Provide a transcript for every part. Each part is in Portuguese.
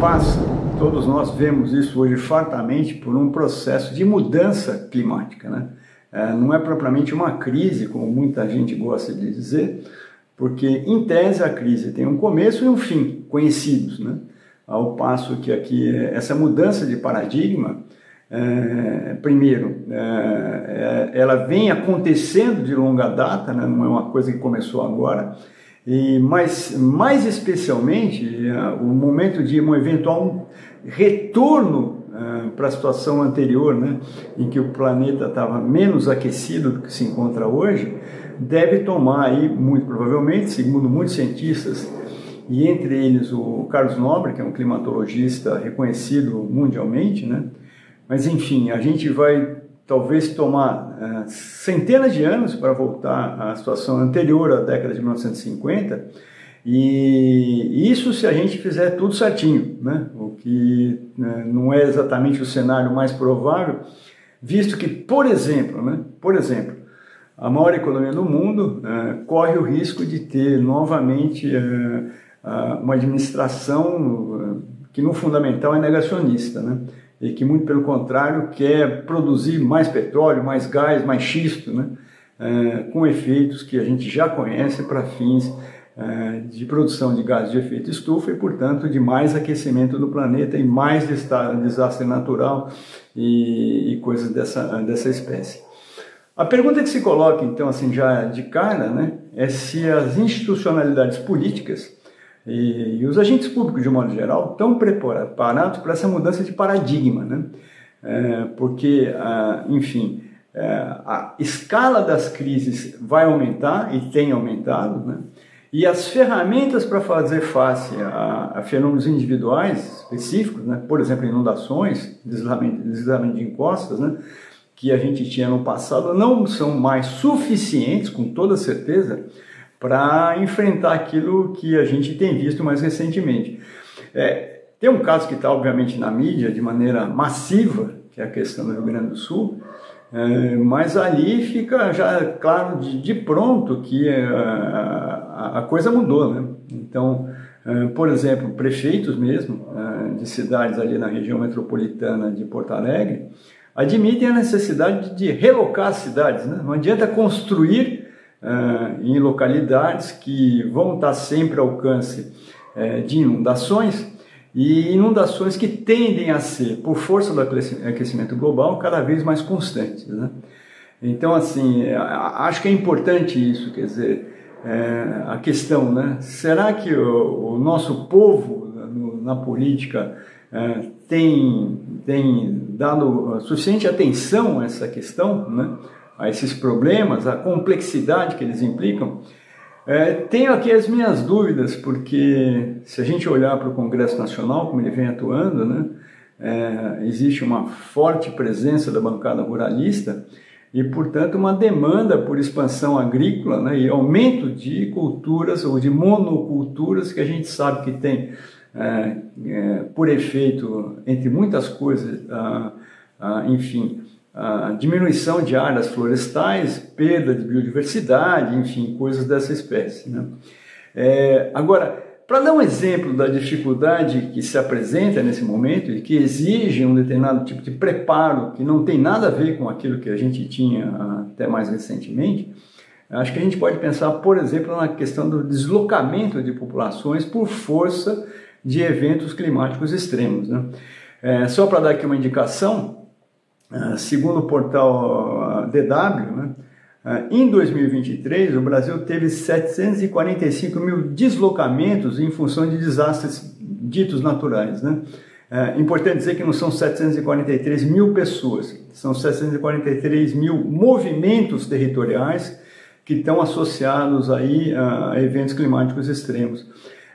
passa, todos nós vemos isso hoje fartamente, por um processo de mudança climática. Né? É, não é propriamente uma crise, como muita gente gosta de dizer, porque em tese a crise tem um começo e um fim conhecidos, né? ao passo que aqui essa mudança de paradigma, é, primeiro, é, é, ela vem acontecendo de longa data, né? não é uma coisa que começou agora, e mas mais especialmente é, o momento de um eventual retorno é, para a situação anterior, né, em que o planeta estava menos aquecido do que se encontra hoje, deve tomar aí, muito provavelmente, segundo muitos cientistas, e entre eles o Carlos Nobre, que é um climatologista reconhecido mundialmente, né? Mas enfim, a gente vai talvez tomar uh, centenas de anos para voltar à situação anterior à década de 1950, e isso se a gente fizer tudo certinho, né? o que né, não é exatamente o cenário mais provável, visto que, por exemplo, né? por exemplo, a maior economia do mundo uh, corre o risco de ter novamente uh, uma administração que no fundamental é negacionista, né? E que muito pelo contrário quer produzir mais petróleo, mais gás, mais xisto, né? com efeitos que a gente já conhece para fins de produção de gases de efeito estufa e, portanto, de mais aquecimento do planeta e mais desastre natural e, e coisas dessa, dessa espécie. A pergunta que se coloca, então, assim, já de cara, né, é se as institucionalidades políticas e, e os agentes públicos, de um modo geral, estão preparados para essa mudança de paradigma, né? É, porque, ah, enfim, é, a escala das crises vai aumentar e tem aumentado, né? E as ferramentas para fazer face a, a, fenômenos individuais específicos, né? por exemplo, inundações, deslizamento, deslizamento de encostas, né? que a gente tinha no passado não são mais suficientes, com toda certeza, para enfrentar aquilo que a gente tem visto mais recentemente. É, tem um caso que está, obviamente, na mídia de maneira massiva, que é a questão do Rio Grande do Sul, é, mas ali fica já claro de, de pronto que é, a, a, coisa mudou. Né? Então, é, por exemplo, prefeitos mesmo é, de cidades ali na região metropolitana de Porto Alegre admitem a necessidade de relocar as cidades. Né? Não adianta construir uh, em localidades que vão estar sempre ao alcance uh, de inundações e inundações que tendem a ser, por força do aquecimento global, cada vez mais constantes. Né? Então, assim, acho que é importante isso, quer dizer, é, a questão, né? Será que o, o nosso povo no, na política é, tem, tem dado suficiente atenção a essa questão, né? A esses problemas, a complexidade que eles implicam? É, tenho aqui as minhas dúvidas, porque se a gente olhar para o Congresso Nacional, como ele vem atuando, né, é, existe uma forte presença da bancada ruralista e, portanto, uma demanda por expansão agrícola né, e aumento de culturas ou de monoculturas que a gente sabe que tem é, é, por efeito, entre muitas coisas, enfim, a diminuição de áreas florestais, perda de biodiversidade, enfim, coisas dessa espécie. Né? É, agora, para dar um exemplo da dificuldade que se apresenta nesse momento e que exige um determinado tipo de preparo que não tem nada a ver com aquilo que a gente tinha até mais recentemente, acho que a gente pode pensar, por exemplo, na questão do deslocamento de populações por força de eventos climáticos extremos. Né? É, só para dar aqui uma indicação, segundo o portal DW, né, é, em 2023 o Brasil teve 745 mil deslocamentos em função de desastres ditos naturais. Né? É importante dizer que não são 743 mil pessoas, são 743 mil movimentos territoriais que estão associados aí a eventos climáticos extremos.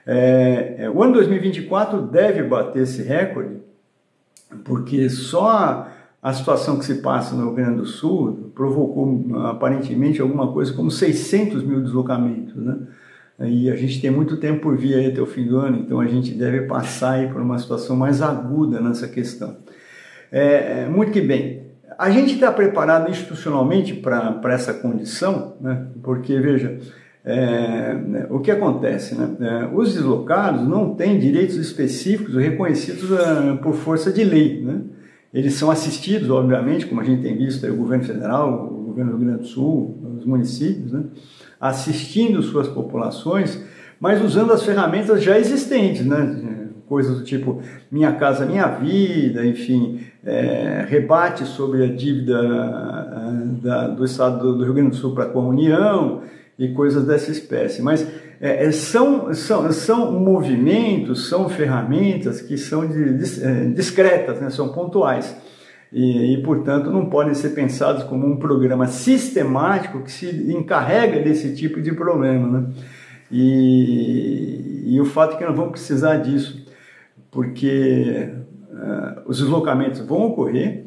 É, o ano 2024 deve bater esse recorde, porque só a situação que se passa no Rio Grande do Sul provocou aparentemente alguma coisa como 600 mil deslocamentos, né? E a gente tem muito tempo por vir aí até o fim do ano, então a gente deve passar aí por uma situação mais aguda nessa questão. É, é muito que bem, a gente está preparado institucionalmente para essa condição, né? porque veja, é, o que acontece? Né? É, os deslocados não têm direitos específicos reconhecidos uh, por força de lei. Né? Eles são assistidos, obviamente, como a gente tem visto aí, o governo federal, o governo do Rio Grande do Sul, os municípios, né? assistindo suas populações, mas usando as ferramentas já existentes, né? coisas do tipo Minha Casa Minha Vida, enfim, é, rebate sobre a dívida da, do Estado do Rio Grande do Sul para com a União e coisas dessa espécie. Mas é, é, são, são, são movimentos, são ferramentas que são de, de, é, discretas, né? são pontuais. E, e, portanto, não podem ser pensados como um programa sistemático que se encarrega desse tipo de problema. Né? E, e o fato é que nós vamos precisar disso, porque uh, os deslocamentos vão ocorrer,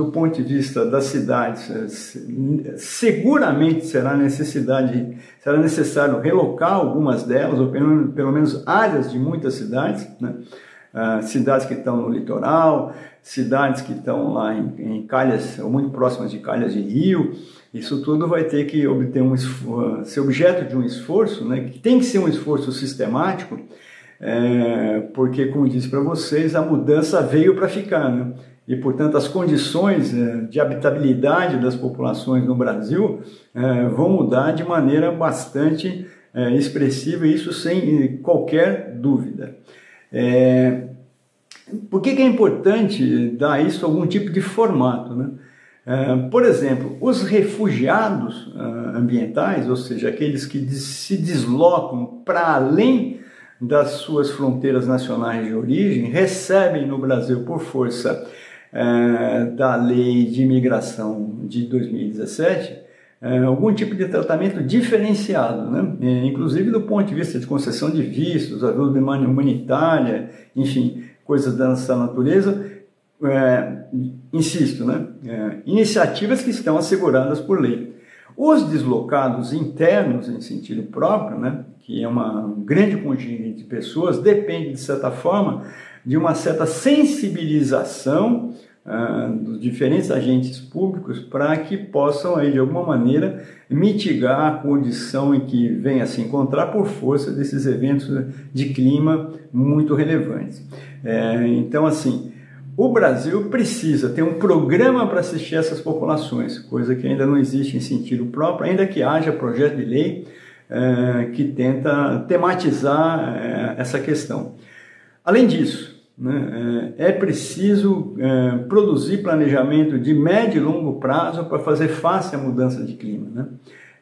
do ponto de vista das cidades, uh, seguramente será necessidade, será necessário relocar algumas delas, ou pelo, pelo menos áreas de muitas cidades, né? cidades que estão no litoral, cidades que estão lá em, em calhas, ou muito próximas de calhas de rio, isso tudo vai ter que obter um ser objeto de um esforço, né, que tem que ser um esforço sistemático, é, porque, como disse para vocês, a mudança veio para ficar, né? E, portanto, as condições é, de habitabilidade das populações no Brasil é, vão mudar de maneira bastante é, expressiva, isso sem qualquer dúvida. É, por que, que, é importante dar isso algum tipo de formato? Né? Por exemplo, os refugiados ambientais, ou seja, aqueles que se deslocam para além das suas fronteiras nacionais de origem recebem no Brasil, por força é, da lei de imigração de 2017, é, algum tipo de tratamento diferenciado, né? É, inclusive do ponto de vista de concessão de vistos, ajuda humanitária, enfim, coisas dessa natureza. É, insisto, né? É, iniciativas que estão asseguradas por lei. Os deslocados internos, em sentido próprio, né, que é uma grande contingente de pessoas, depende, de certa forma, de uma certa sensibilização uh, dos diferentes agentes públicos para que possam, aí, de alguma maneira, mitigar a condição em que vem a se encontrar por força desses eventos de clima muito relevantes. É, então, assim, o Brasil precisa ter um programa para assistir essas populações, coisa que ainda não existe em sentido próprio, ainda que haja projeto de lei é, que tenta tematizar é, essa questão. Além disso, né, é, é preciso é, produzir planejamento de médio e longo prazo para fazer face à mudança de clima. Né?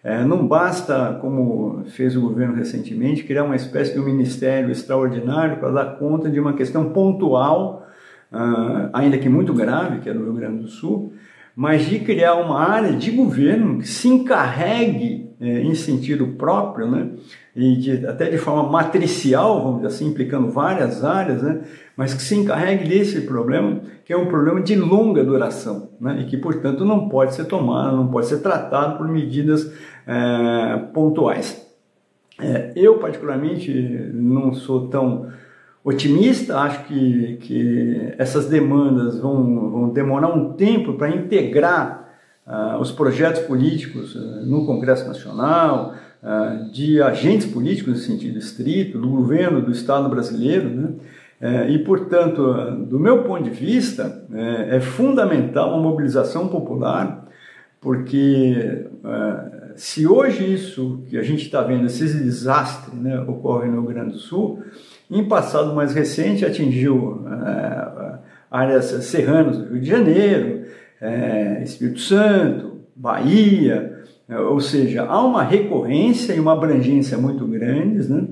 É, não basta, como fez o governo recentemente, criar uma espécie de um ministério extraordinário para dar conta de uma questão pontual uh, ainda que muito grave, que é do Rio Grande do Sul, mas de criar uma área de governo que se encarregue eh, em sentido próprio, né, e de, até de forma matricial, vamos dizer assim, implicando várias áreas, né, mas que se encarregue desse problema, que é um problema de longa duração, né, e que, portanto, não pode ser tomado, não pode ser tratado por medidas eh, pontuais. É, eu, particularmente, não sou tão otimista, acho que, que essas demandas vão, vão demorar um tempo para integrar uh, os projetos políticos uh, no Congresso Nacional, uh, de agentes políticos no sentido estrito, do governo do Estado brasileiro, né? É, e, portanto, do meu ponto de vista, é, é fundamental uma mobilização popular, porque se hoje isso que a gente está vendo, esse desastre né, ocorre no Rio Grande do Sul, em passado mais recente, atingiu é, áreas serranas do Rio de Janeiro, é, Espírito Santo, Bahia, é, ou seja, há uma recorrência e uma abrangência muito grandes, né?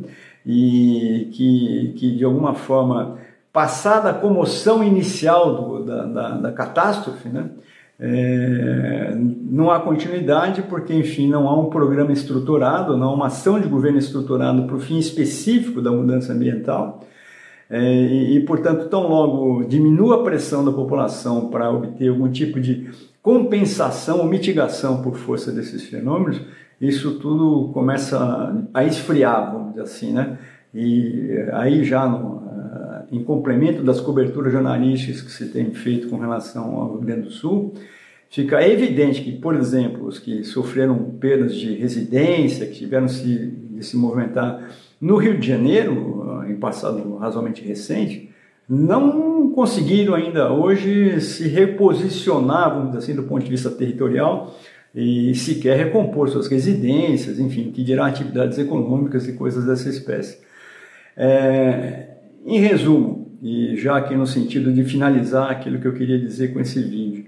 e que, que de alguma forma, passada a comoção inicial do, da, da, da catástrofe, né? É, não há continuidade porque, enfim, não há um programa estruturado, não há uma ação de governo estruturado para o fim específico da mudança ambiental. É, e, e, portanto, tão logo diminua a pressão da população para obter algum tipo de compensação ou mitigação por força desses fenômenos, isso tudo começa a esfriar, vamos dizer assim, né? E aí já no, em complemento das coberturas jornalísticas que se tem feito com relação ao Rio Grande do Sul, fica evidente que, por exemplo, os que sofreram perdas de residência, que tiveram se, de se movimentar no Rio de Janeiro, em passado razoavelmente recente, não conseguiram ainda hoje se reposicionar, vamos dizer assim, do ponto de vista territorial e sequer recompor suas residências, enfim, que dirá atividades econômicas e coisas dessa espécie. É, em resumo, e já aqui no sentido de finalizar aquilo que eu queria dizer com esse vídeo,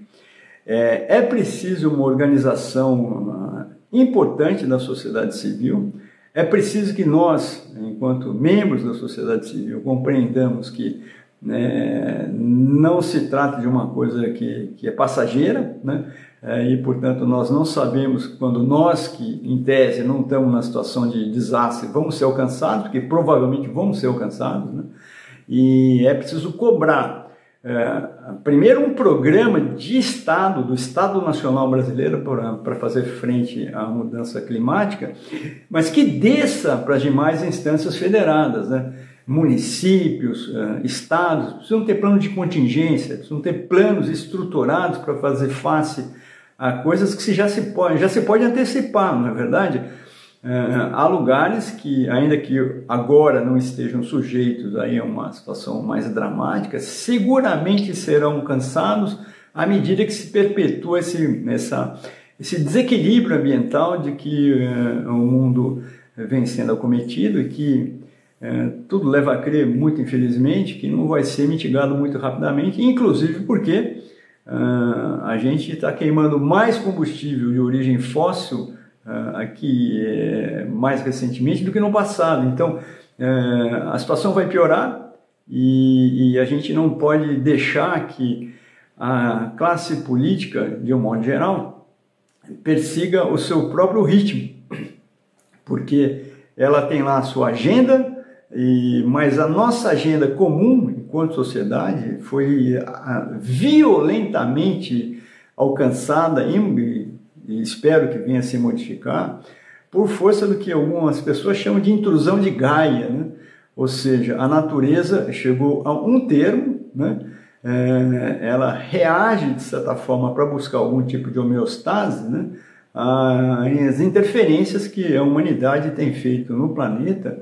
é, é preciso uma organização importante da sociedade civil, é preciso que nós, enquanto membros da sociedade civil, compreendamos que né, não se trata de uma coisa que, que é passageira, né, e portanto nós não sabemos quando nós que em tese não estamos na situação de desastre vamos ser alcançados, porque provavelmente vamos ser alcançados, né, e é preciso cobrar é, primeiro um programa de Estado, do Estado Nacional Brasileiro para fazer frente à mudança climática, mas que desça para as demais instâncias federadas, né? municípios, uh, estados, precisam ter plano de contingência, precisam ter planos estruturados para fazer face a coisas que já, se pode, já se pode antecipar, não é verdade? Uh, há lugares que, ainda que agora não estejam sujeitos aí a uma situação mais dramática, seguramente serão alcançados à medida que se perpetua esse, essa, esse desequilíbrio ambiental de que uh, o mundo vem sendo acometido e que é, tudo leva a crer, muito infelizmente, que não vai ser mitigado muito rapidamente, inclusive porque uh, a gente está queimando mais combustível de origem fóssil uh, aqui é, mais recentemente do que no passado. Então, uh, a situação vai piorar e, e, a gente não pode deixar que a classe política, de um modo geral, persiga o seu próprio ritmo, porque ela tem lá a sua agenda e, mas a nossa agenda comum, enquanto sociedade, foi violentamente alcançada e, e espero que venha a se modificar por força do que algumas pessoas chamam de intrusão de Gaia, né? ou seja, a natureza chegou a um termo, né? É, ela reage de certa forma para buscar algum tipo de homeostase, né? as interferências que a humanidade tem feito no planeta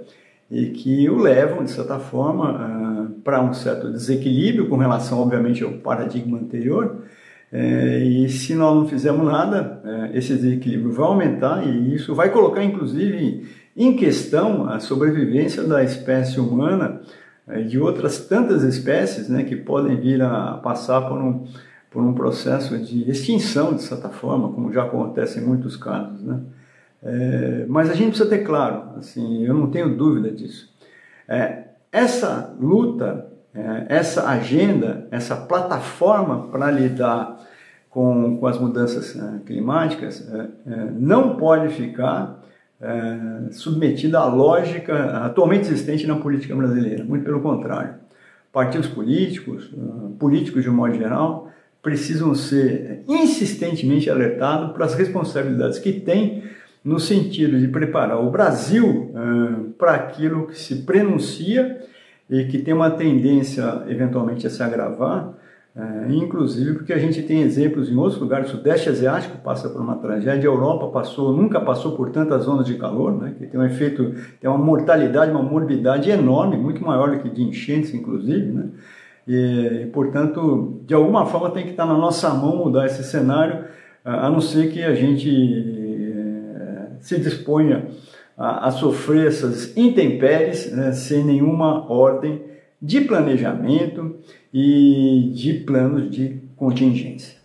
e que o levam, de certa forma, uh, para um certo desequilíbrio com relação, obviamente, ao paradigma anterior. É, e se nós não fizermos nada, é, esse desequilíbrio vai aumentar e isso vai colocar, inclusive, em questão a sobrevivência da espécie humana e de outras tantas espécies né, que podem vir a passar por um, por um processo de extinção, de certa forma, como já acontece em muitos casos. Né? É, mas a gente precisa ter claro, assim, eu não tenho dúvida disso. É, essa luta, é, essa agenda, essa plataforma para lidar com, com as mudanças é, climáticas é, é, não pode ficar submetida à lógica atualmente existente na política brasileira. Muito pelo contrário. Partidos políticos, políticos de um modo geral, precisam ser insistentemente alertados para as responsabilidades que têm no sentido de preparar o Brasil uh, para aquilo que se prenuncia e que tem uma tendência eventualmente a se agravar, uh, inclusive porque a gente tem exemplos em outros lugares, o Sudeste Asiático passa por uma tragédia, a Europa passou, nunca passou por tantas ondas de calor, né, que tem um efeito, tem uma mortalidade, uma morbidade enorme, muito maior do que de enchentes, inclusive, né, e, portanto, de alguma forma tem que estar na nossa mão mudar esse cenário, a não ser que a gente se disponha a, a sofrer essas intempéries né, sem nenhuma ordem de planejamento e de planos de contingência.